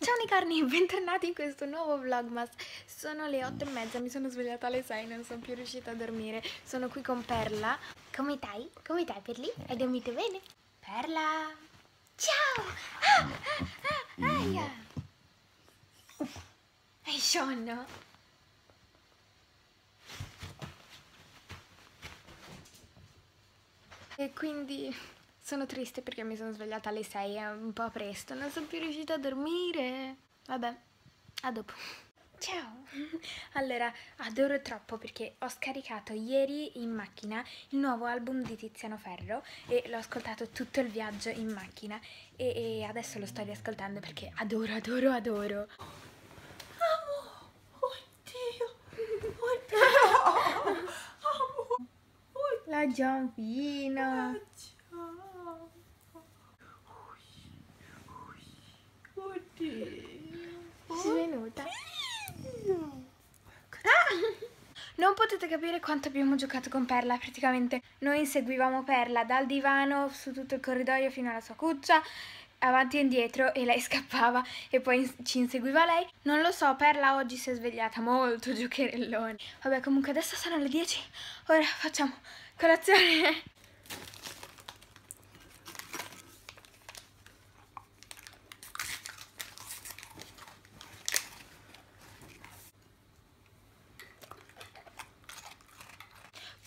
Ciao unicorni, bentornati in questo nuovo vlogmas Sono le otto e mezza, mi sono svegliata alle 6, non sono più riuscita a dormire Sono qui con Perla Come stai? Come stai Perli? Hai dormito bene? Perla Ciao! Ah, ah, ah, aia! Hai sonno? E quindi sono triste perché mi sono svegliata alle 6, è un po' presto, non sono più riuscita a dormire. Vabbè, a dopo. Ciao! Allora, adoro troppo perché ho scaricato ieri in macchina il nuovo album di Tiziano Ferro e l'ho ascoltato tutto il viaggio in macchina e, e adesso lo sto riascoltando perché adoro, adoro, adoro. Amo! Oddio! Oddio! Amo! La Gianfina! Ciao! Oddio! Sei venuta? Non potete capire quanto abbiamo giocato con Perla, praticamente noi inseguivamo Perla dal divano su tutto il corridoio fino alla sua cuccia, avanti e indietro e lei scappava e poi ci inseguiva lei. Non lo so, Perla oggi si è svegliata molto giocherellone. Vabbè, comunque adesso sono le 10, ora facciamo colazione.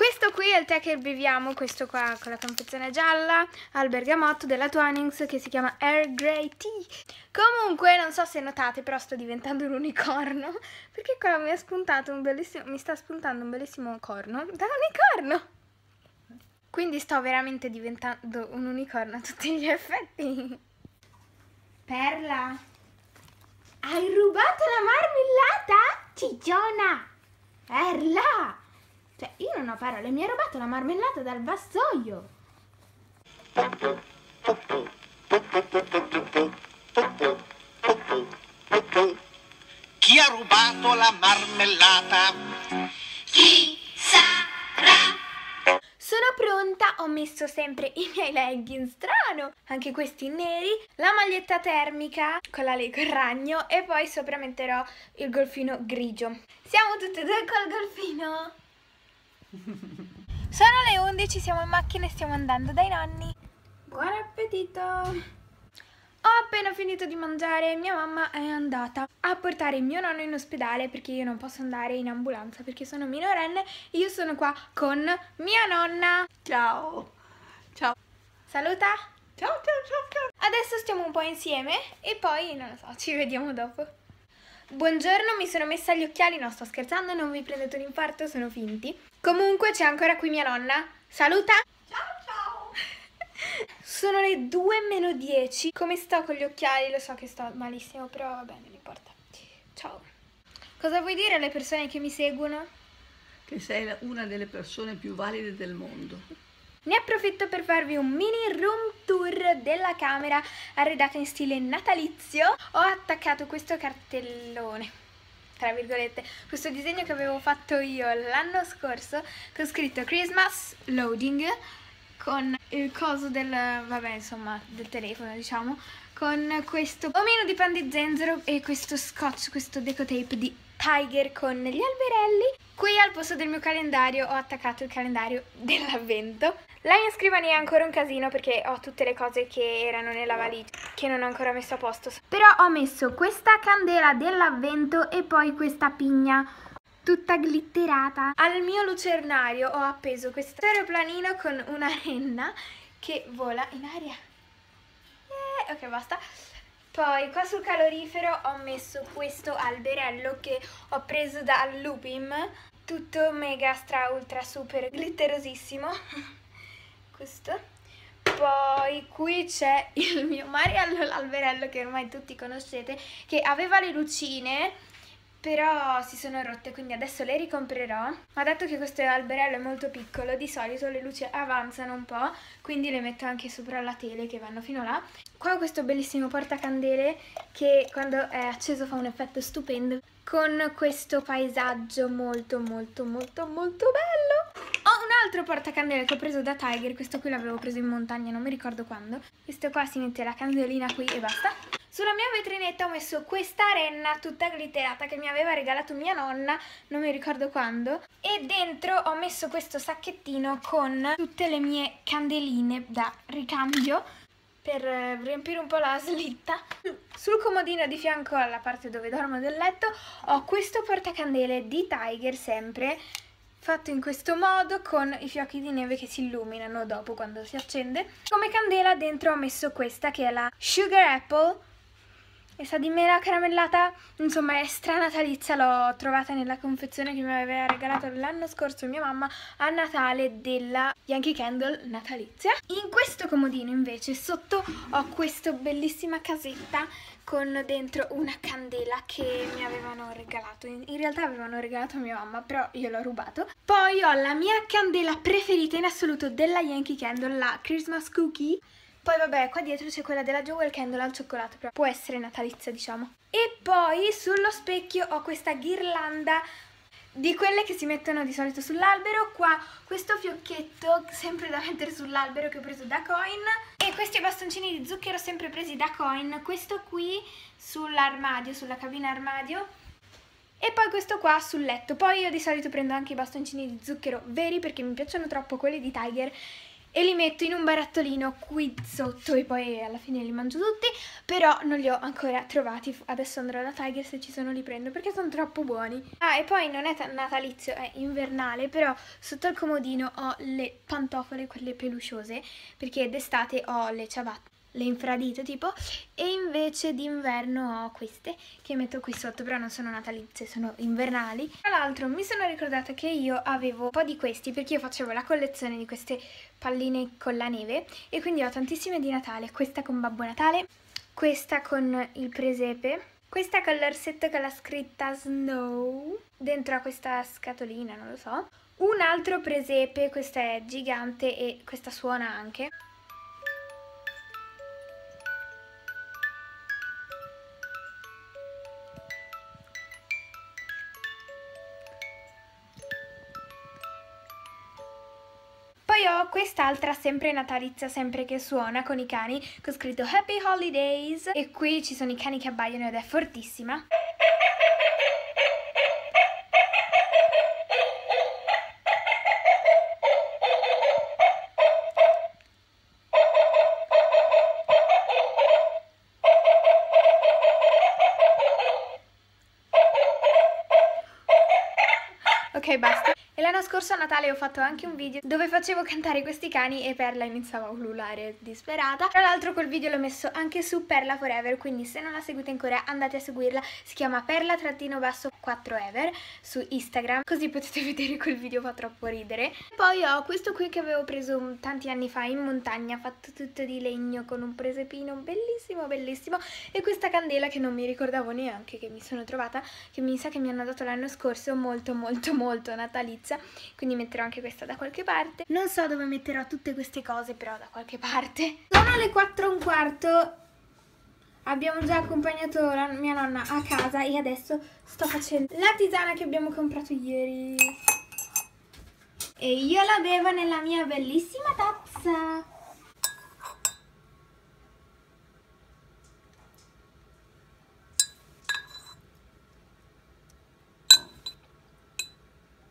Questo qui è il tè che beviamo, questo qua con la confezione gialla al bergamotto della Twinings che si chiama Air Grey Tea. Comunque, non so se notate, però sto diventando un unicorno perché qua mi, un mi sta spuntando un bellissimo corno da unicorno. Quindi sto veramente diventando un unicorno a tutti gli effetti. Perla, hai rubato la marmellata? Cicciona! Perla! Cioè, io non ho parole, mi ha rubato la marmellata dal vassoio. Chi ha rubato la marmellata? Chi sarà? Sono pronta, ho messo sempre i miei leggings strano, anche questi neri, la maglietta termica con la Lego ragno e poi sopra metterò il golfino grigio. Siamo tutte e due col golfino. Sono le 11, siamo in macchina e stiamo andando dai nonni. Buon appetito! Ho appena finito di mangiare, mia mamma è andata a portare mio nonno in ospedale perché io non posso andare in ambulanza perché sono minorenne e io sono qua con mia nonna. Ciao! Ciao! Saluta! Ciao ciao ciao ciao! Adesso stiamo un po' insieme e poi, non lo so, ci vediamo dopo. Buongiorno, mi sono messa gli occhiali, no sto scherzando, non vi prendete un infarto, sono finti. Comunque c'è ancora qui mia nonna. Saluta! Ciao ciao! Sono le 2 meno 10. Come sto con gli occhiali? Lo so che sto malissimo, però vabbè, non importa. Ciao. Cosa vuoi dire alle persone che mi seguono? Che sei una delle persone più valide del mondo. Ne approfitto per farvi un mini room tour della camera arredata in stile natalizio. Ho attaccato questo cartellone, tra virgolette, questo disegno che avevo fatto io l'anno scorso con scritto Christmas Loading con il coso del, vabbè insomma, del telefono diciamo, con questo omino di pan di zenzero e questo scotch, questo deco tape di Tiger con gli alberelli. Qui al posto del mio calendario ho attaccato il calendario dell'avvento. La mia scrivania è ancora un casino perché ho tutte le cose che erano nella valigia che non ho ancora messo a posto. Però ho messo questa candela dell'avvento e poi questa pigna tutta glitterata. Al mio lucernario ho appeso questo aeroplanino con una renna che vola in aria. Eh, ok, basta. Poi qua sul calorifero ho messo questo alberello che ho preso dal Lupim, tutto mega stra ultra super glitterosissimo. questo. Poi qui c'è il mio Mariello l'alberello che ormai tutti conoscete, che aveva le lucine però si sono rotte quindi adesso le ricomprerò ma dato che questo alberello è molto piccolo di solito le luci avanzano un po' quindi le metto anche sopra la tele che vanno fino là qua ho questo bellissimo portacandele che quando è acceso fa un effetto stupendo con questo paesaggio molto molto molto molto bello ho un altro portacandele che ho preso da Tiger, questo qui l'avevo preso in montagna, non mi ricordo quando. Questo qua si mette la candelina qui e basta. Sulla mia ho messo questa renna tutta glitterata che mi aveva regalato mia nonna, non mi ricordo quando. E dentro ho messo questo sacchettino con tutte le mie candeline da ricambio per eh, riempire un po' la slitta. Sul comodino di fianco alla parte dove dormo del letto ho questo portacandele di Tiger sempre fatto in questo modo con i fiocchi di neve che si illuminano dopo quando si accende. Come candela dentro ho messo questa che è la Sugar Apple e sa di mela caramellata, insomma è stranatalizia, l'ho trovata nella confezione che mi aveva regalato l'anno scorso mia mamma a Natale della Yankee Candle natalizia. In questo comodino invece sotto ho questa bellissima casetta con dentro una candela che mi avevano regalato, in realtà avevano regalato a mia mamma però io l'ho rubato. Poi ho la mia candela preferita in assoluto della Yankee Candle, la Christmas Cookie poi vabbè, qua dietro c'è quella della Jewel Candle al cioccolato, però può essere natalizia, diciamo. E poi sullo specchio ho questa ghirlanda di quelle che si mettono di solito sull'albero, qua questo fiocchetto sempre da mettere sull'albero che ho preso da Coin. E questi bastoncini di zucchero sempre presi da Coin, questo qui sull'armadio, sulla cabina armadio. E poi questo qua sul letto. Poi io di solito prendo anche i bastoncini di zucchero veri perché mi piacciono troppo quelli di Tiger e li metto in un barattolino qui sotto e poi alla fine li mangio tutti, però non li ho ancora trovati, adesso andrò da Tiger se ci sono li prendo perché sono troppo buoni. Ah e poi non è natalizio, è invernale, però sotto il comodino ho le pantofole, quelle pelusciose, perché d'estate ho le ciabatte le infradito tipo e invece d'inverno ho queste che metto qui sotto però non sono natalizie sono invernali. Tra l'altro mi sono ricordata che io avevo un po' di questi perché io facevo la collezione di queste palline con la neve e quindi ho tantissime di Natale. Questa con Babbo Natale questa con il presepe questa con l'orsetto con la scritta Snow dentro a questa scatolina non lo so. Un altro presepe questa è gigante e questa suona anche quest'altra sempre natalizia, sempre che suona con i cani, ho scritto Happy Holidays e qui ci sono i cani che abbaiano ed è fortissima. Basta. E l'anno scorso a Natale ho fatto anche un video dove facevo cantare questi cani e Perla iniziava a ululare disperata. Tra l'altro quel video l'ho messo anche su Perla Forever, quindi se non la seguite ancora andate a seguirla. Si chiama Perla-4ever su Instagram, così potete vedere quel video, fa troppo ridere. Poi ho questo qui che avevo preso tanti anni fa in montagna, fatto tutto di legno con un presepino bellissimo, bellissimo. E questa candela che non mi ricordavo neanche che mi sono trovata, che mi sa che mi hanno dato l'anno scorso, molto molto molto natalizia pizza, quindi metterò anche questa da qualche parte. Non so dove metterò tutte queste cose, però da qualche parte. Sono le 4 e un quarto, abbiamo già accompagnato la mia nonna a casa e adesso sto facendo la tisana che abbiamo comprato ieri. E io la bevo nella mia bellissima tazza.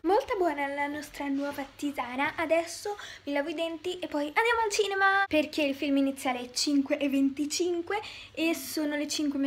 Molto buona la nostra nuova tisana, adesso mi lavo i denti e poi andiamo al cinema. Perché il film inizia alle 5.25 e sono le 5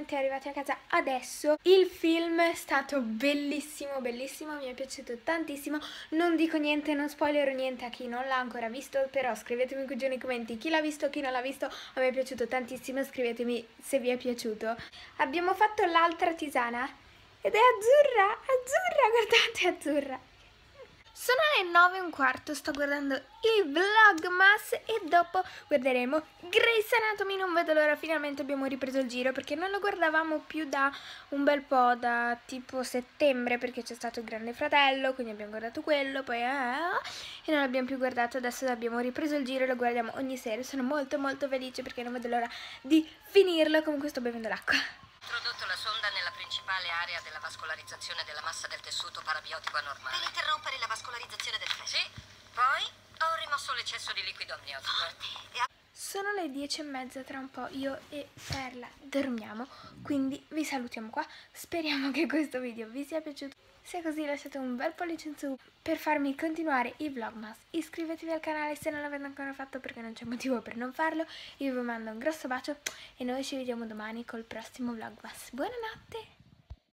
praticamente arrivati a casa adesso. Il film è stato bellissimo, bellissimo, mi è piaciuto tantissimo. Non dico niente, non spoilerò niente a chi non l'ha ancora visto, però scrivetemi qui giù nei commenti chi l'ha visto, chi non l'ha visto. A me è piaciuto tantissimo, scrivetemi se vi è piaciuto. Abbiamo fatto l'altra tisana ed è azzurra, azzurra, guardate, azzurra. Sono le 9 e un quarto, sto guardando i vlogmas e dopo guarderemo Grey's Anatomy, non vedo l'ora, finalmente abbiamo ripreso il giro perché non lo guardavamo più da un bel po', da tipo settembre perché c'è stato il grande fratello, quindi abbiamo guardato quello, poi ah, e non l'abbiamo più guardato, adesso abbiamo ripreso il giro e lo guardiamo ogni sera, sono molto molto felice perché non vedo l'ora di finirlo, comunque sto bevendo l'acqua. introdotto sonda nella principale area della vascolarizzazione della massa del tessuto parabiotico anormale. Per interrompere la vascolarizzazione del feto. Sì, poi ho rimosso l'eccesso di liquido amniotico. Sono le dieci e mezza, tra un po' io e Perla dormiamo, quindi vi salutiamo qua, speriamo che questo video vi sia piaciuto. Se è così lasciate un bel pollice in su per farmi continuare i vlogmas, iscrivetevi al canale se non l'avete ancora fatto perché non c'è motivo per non farlo, io vi mando un grosso bacio e noi ci vediamo domani col prossimo vlogmas. Buonanotte!